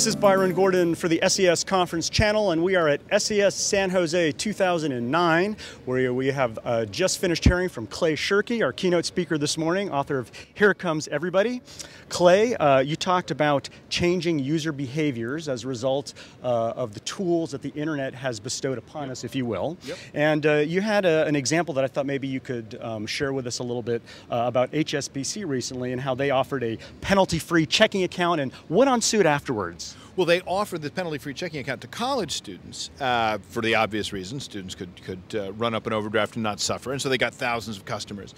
This is Byron Gordon for the SES Conference Channel, and we are at SES San Jose 2009, where we have uh, just finished hearing from Clay Shirky, our keynote speaker this morning, author of Here Comes Everybody. Clay, uh, you talked about changing user behaviors as a result uh, of the tools that the internet has bestowed upon yep. us, if you will. Yep. And uh, you had a, an example that I thought maybe you could um, share with us a little bit uh, about HSBC recently and how they offered a penalty-free checking account and what ensued afterwards. Yes. Well, they offered the penalty-free checking account to college students uh, for the obvious reason students could could uh, run up an overdraft and not suffer, and so they got thousands of customers.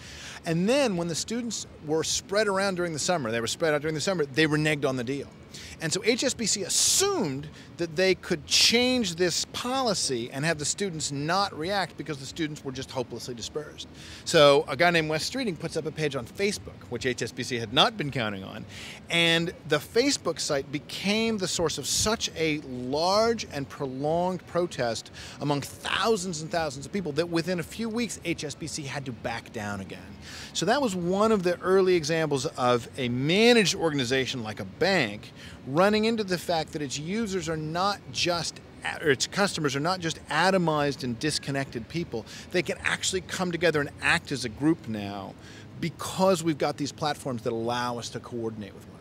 And then when the students were spread around during the summer, they were spread out during the summer, they reneged on the deal. And so HSBC assumed that they could change this policy and have the students not react because the students were just hopelessly dispersed. So a guy named Wes Streeting puts up a page on Facebook, which HSBC had not been counting on, and the Facebook site became the source of such a large and prolonged protest among thousands and thousands of people that within a few weeks HSBC had to back down again. So that was one of the early examples of a managed organization like a bank running into the fact that its users are not just or its customers are not just atomized and disconnected people. They can actually come together and act as a group now because we've got these platforms that allow us to coordinate with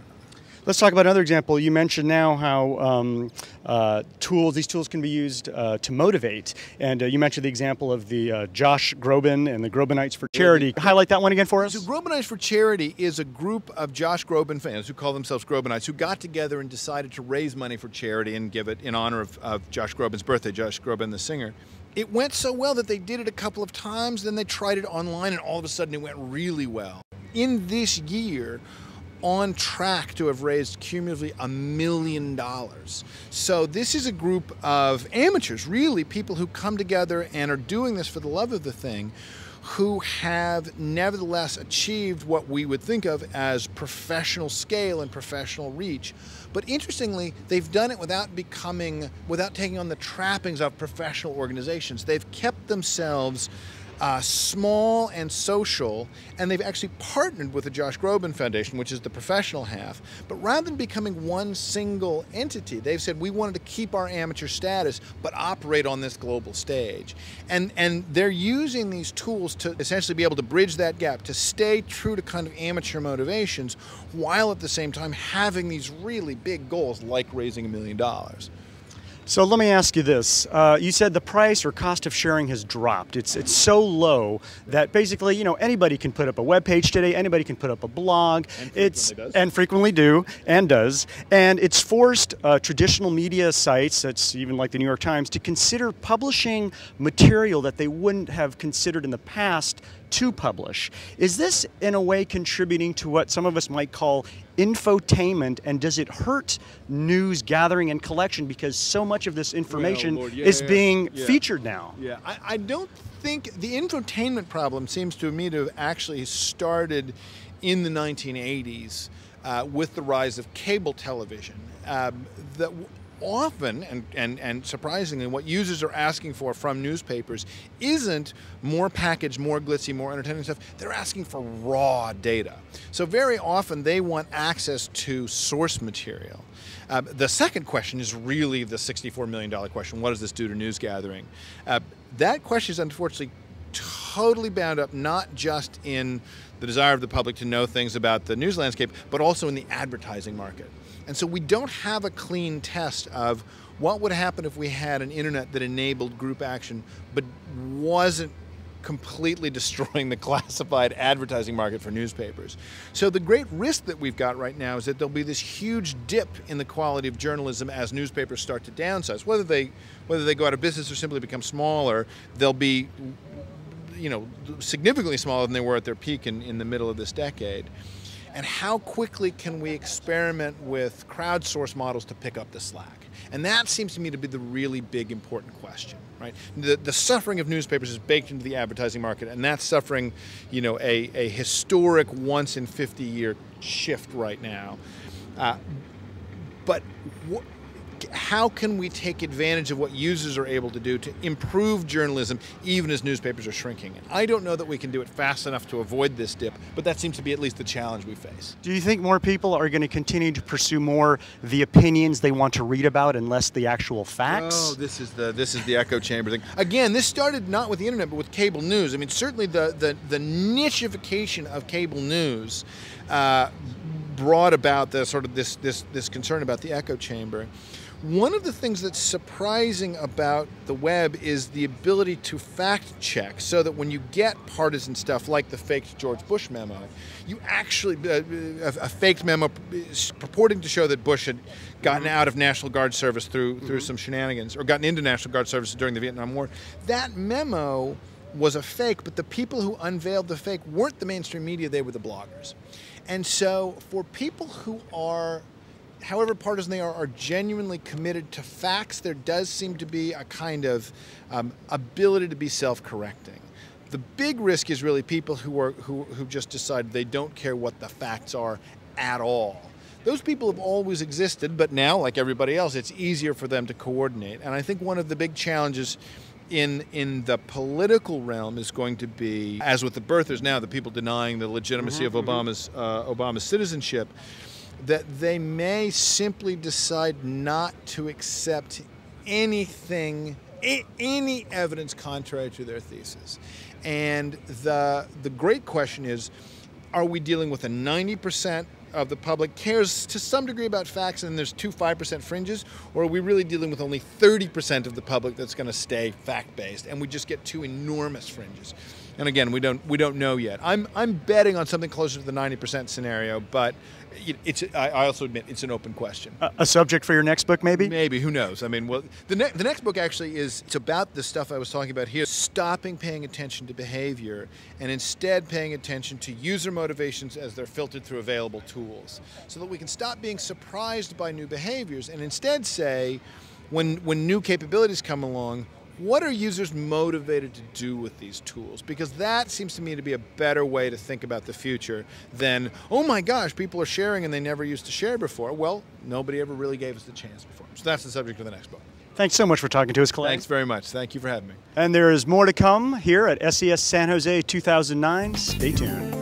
Let's talk about another example. You mentioned now how um, uh, tools, these tools can be used uh, to motivate. And uh, you mentioned the example of the uh, Josh Groban and the Grobanites for Charity. Highlight that one again for us. So Grobanites for Charity is a group of Josh Groban fans who call themselves Grobanites who got together and decided to raise money for charity and give it in honor of, of Josh Groban's birthday, Josh Groban the singer it went so well that they did it a couple of times, then they tried it online, and all of a sudden it went really well. In this year, on track to have raised cumulatively a million dollars. So this is a group of amateurs, really people who come together and are doing this for the love of the thing, who have nevertheless achieved what we would think of as professional scale and professional reach. But interestingly, they've done it without becoming, without taking on the trappings of professional organizations. They've kept themselves uh, small and social, and they've actually partnered with the Josh Groban Foundation, which is the professional half. But rather than becoming one single entity, they've said we wanted to keep our amateur status, but operate on this global stage. And and they're using these tools to essentially be able to bridge that gap, to stay true to kind of amateur motivations, while at the same time having these really big goals like raising a million dollars. So let me ask you this. Uh, you said the price or cost of sharing has dropped. It's, it's so low that basically, you know, anybody can put up a web page today, anybody can put up a blog. And it's does. And frequently do, and does. And it's forced uh, traditional media sites, that's even like the New York Times, to consider publishing material that they wouldn't have considered in the past to publish. Is this in a way contributing to what some of us might call infotainment and does it hurt news gathering and collection because so much of this information well, yeah, is yeah, being yeah. featured now? Yeah, I, I don't think the infotainment problem seems to me to have actually started in the 1980s uh, with the rise of cable television. Um, that often, and, and, and surprisingly, what users are asking for from newspapers isn't more packaged, more glitzy, more entertaining stuff. They're asking for raw data. So very often they want access to source material. Uh, the second question is really the $64 million question. What does this do to news gathering? Uh, that question is unfortunately totally bound up not just in the desire of the public to know things about the news landscape, but also in the advertising market. And so we don't have a clean test of what would happen if we had an internet that enabled group action but wasn't completely destroying the classified advertising market for newspapers. So the great risk that we've got right now is that there'll be this huge dip in the quality of journalism as newspapers start to downsize. Whether they whether they go out of business or simply become smaller, they'll be you know significantly smaller than they were at their peak in, in the middle of this decade and how quickly can we experiment with crowdsource models to pick up the slack? And that seems to me to be the really big important question, right? The, the suffering of newspapers is baked into the advertising market, and that's suffering, you know, a, a historic once in 50 year shift right now. Uh, but how can we take advantage of what users are able to do to improve journalism even as newspapers are shrinking? And I don't know that we can do it fast enough to avoid this dip, but that seems to be at least the challenge we face. Do you think more people are going to continue to pursue more the opinions they want to read about and less the actual facts? Oh, this is the this is the echo chamber thing. Again, this started not with the internet but with cable news. I mean, certainly the the, the nichification of cable news uh, brought about the sort of this this this concern about the echo chamber. One of the things that's surprising about the web is the ability to fact check so that when you get partisan stuff like the faked George Bush memo, you actually, uh, a, a, faked memo purporting to show that Bush had gotten out of National Guard service through, through mm-hmm. some shenanigans or gotten into National Guard service during the Vietnam War. That memo was a fake, but the people who unveiled the fake weren't the mainstream media, they were the bloggers. And so for people who are however partisan they are, are genuinely committed to facts, there does seem to be a kind of um, ability to be self-correcting. The big risk is really people who are who who just decide they don't care what the facts are at all. Those people have always existed, but now, like everybody else, it's easier for them to coordinate. And I think one of the big challenges in in the political realm is going to be, as with the birthers now, the people denying the legitimacy mm-hmm, of mm-hmm. Obama's uh, Obama's citizenship that they may simply decide not to accept anything, any evidence contrary to their thesis. And the, the great question is are we dealing with a 90% of the public cares to some degree about facts and there's two 5% fringes, or are we really dealing with only 30% of the public that's going to stay fact based and we just get two enormous fringes? And again, we don't we don't know yet. I'm I'm betting on something closer to the 90% scenario, but it's I also admit it's an open question. A, a, subject for your next book, maybe? Maybe. Who knows? I mean, well, the ne- the next book actually is it's about the stuff I was talking about here. Stopping paying attention to behavior and instead paying attention to user motivations as they're filtered through available tools, so that we can stop being surprised by new behaviors and instead say, when when new capabilities come along, what are users motivated to do with these tools? Because that seems to me to be a better way to think about the future than, oh my gosh, people are sharing and they never used to share before. Well, nobody ever really gave us the chance before. So that's the subject of the next book. Thanks so much for talking to us, Clay. Thanks very much. Thank you for having me. And there is more to come here at SES San Jose 2009. Stay tuned.